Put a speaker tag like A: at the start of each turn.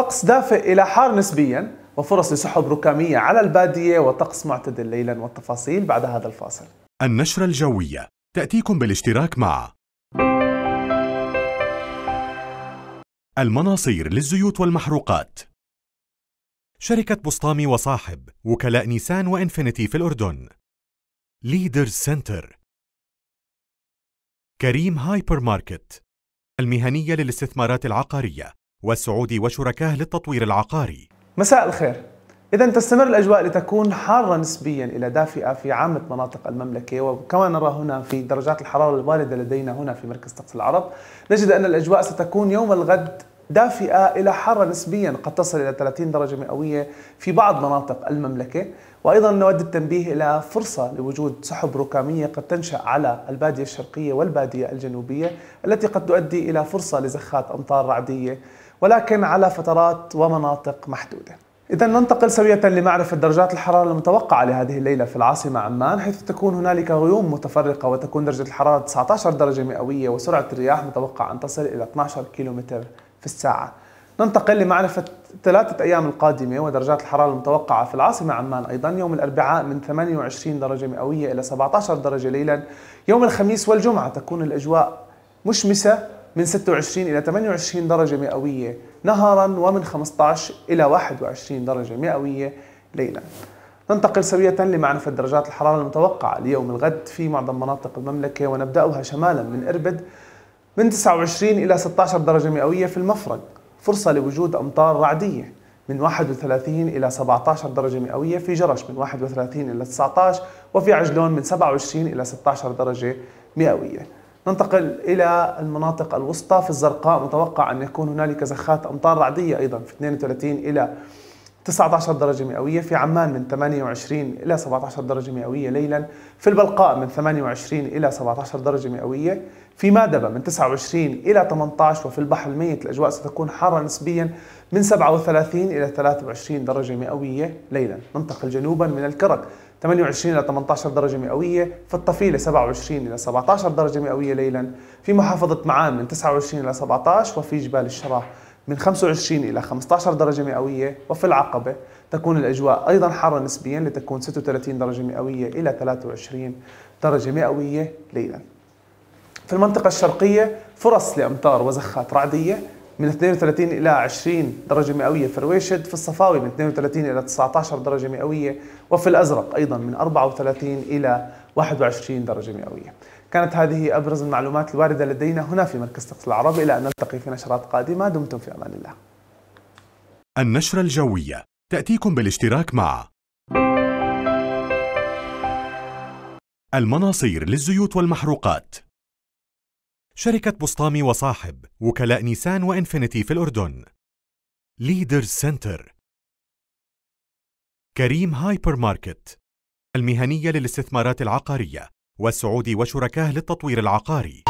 A: طقس دافئ إلى حار نسبيا وفرص لسحب ركامية على البادية وطقس معتدل ليلا والتفاصيل بعد هذا الفاصل.
B: النشرة الجوية. تأتيكم بالاشتراك مع المناصير للزيوت والمحروقات. شركة بسطامي وصاحب وكلاء نيسان وإنفينيتي في الأردن. ليدرز سنتر. كريم هايبر ماركت. المهنية للاستثمارات العقارية. والسعودي وشركاه للتطوير العقاري.
A: مساء الخير. إذا تستمر الأجواء لتكون حارة نسبيا إلى دافئة في عامة مناطق المملكة وكما نرى هنا في درجات الحرارة الواردة لدينا هنا في مركز طقس العرب نجد أن الأجواء ستكون يوم الغد دافئة إلى حارة نسبيا قد تصل إلى 30 درجة مئوية في بعض مناطق المملكة. وأيضا نود التنبيه إلى فرصة لوجود سحب ركامية قد تنشأ على البادية الشرقية والبادية الجنوبية التي قد تؤدي إلى فرصة لزخات أمطار رعدية. ولكن على فترات ومناطق محدودة. إذا ننتقل سوية لمعرفة درجات الحرارة المتوقعة لهذه الليلة في العاصمة عمان حيث تكون هنالك غيوم متفرقة وتكون درجة الحرارة 19 درجة مئوية وسرعة الرياح متوقع أن تصل إلى 12 كيلومتر في الساعة. ننتقل لمعرفة ثلاثة أيام القادمة ودرجات الحرارة المتوقعة في العاصمة عمان أيضا. يوم الأربعاء من 28 درجة مئوية إلى 17 درجة ليلا. يوم الخميس والجمعة تكون الأجواء مشمسة من 26 إلى 28 درجة مئوية نهارا ومن 15 إلى 21 درجة مئوية ليلا. ننتقل سوية لمعرفة درجات الحرارة المتوقعة ليوم الغد في معظم مناطق المملكة ونبدأها شمالا من إربد من 29 إلى 16 درجة مئوية في المفرق فرصة لوجود أمطار رعدية من 31 إلى 17 درجة مئوية في جرش من 31 إلى 19 وفي عجلون من 27 إلى 16 درجة مئوية. ننتقل إلى المناطق الوسطى في الزرقاء. متوقع أن يكون هنالك زخات أمطار رعدية أيضا في 32 إلى 19 درجة مئوية في عمان من 28 إلى 17 درجة مئوية ليلا في البلقاء من 28 إلى 17 درجة مئوية في مادبة من 29 إلى 18 وفي البحر الميت الأجواء ستكون حارة نسبيا من 37 إلى 23 درجة مئوية ليلا. ننتقل جنوبا من الكرك. 28 إلى 18 درجة مئوية في الطفيلة 27 إلى 17 درجة مئوية ليلا. في محافظة معان من 29 إلى 17 وفي جبال الشراح من 25 إلى 15 درجة مئوية. وفي العقبة تكون الأجواء أيضا حارة نسبيا لتكون 36 درجة مئوية إلى 23 درجة مئوية ليلا. في المنطقة الشرقية فرص لأمطار وزخات رعدية من 32 إلى 20 درجة مئوية في رويشد في الصفاوي من 32 إلى 19 درجة مئوية وفي الأزرق أيضا من 34 إلى 21 درجة مئوية. كانت هذه أبرز المعلومات الواردة لدينا هنا في مركز طقس العرب. إلى أن نلتقي في نشرات قادمة. دمتم في أمان الله.
B: النشرة الجوية. تأتيكم بالاشتراك مع المناصير للزيوت والمحروقات. شركة بسطامي وصاحب وكلاء نيسان وإنفينيتي في الأردن. ليدرز سنتر كريم هايبر ماركت المهنية للاستثمارات العقارية والسعودي وشركاه للتطوير العقاري.